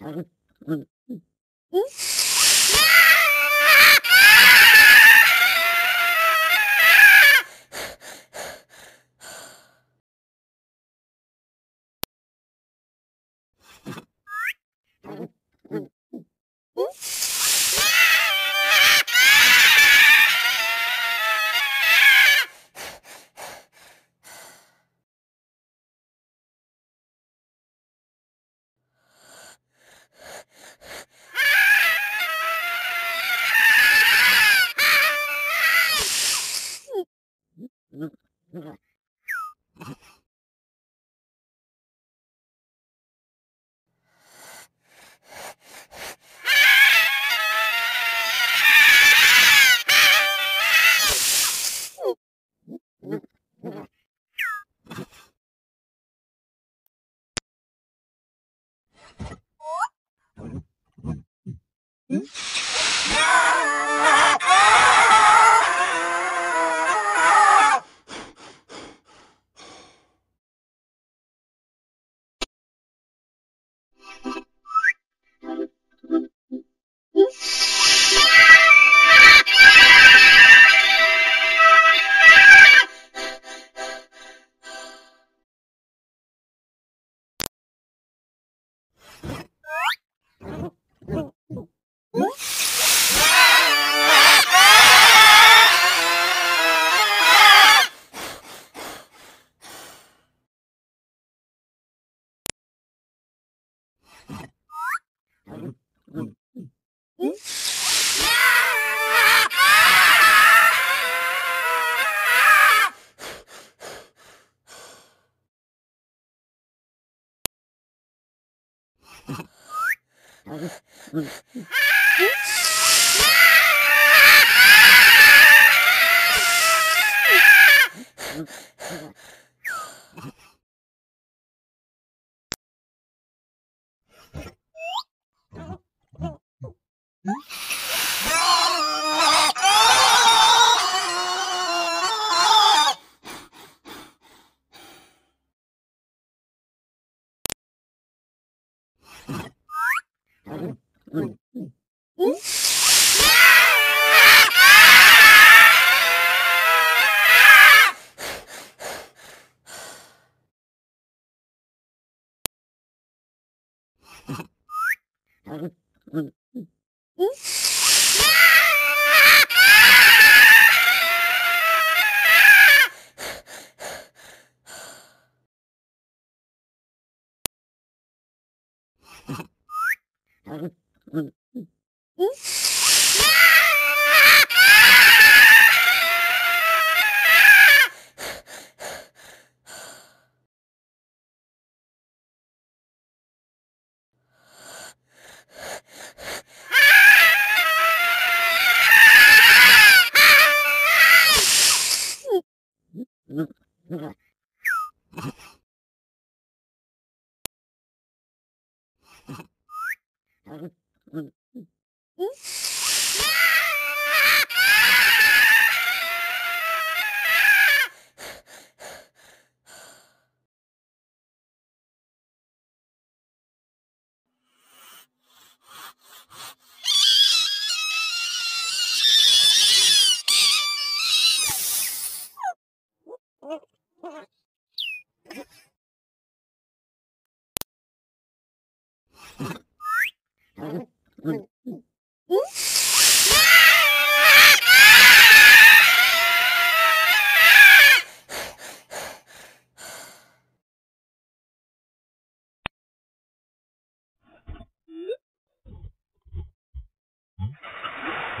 うん。うん。Mm-hmm. 응? 응? Mm-hmm. Mm-hmm. Mm-hmm.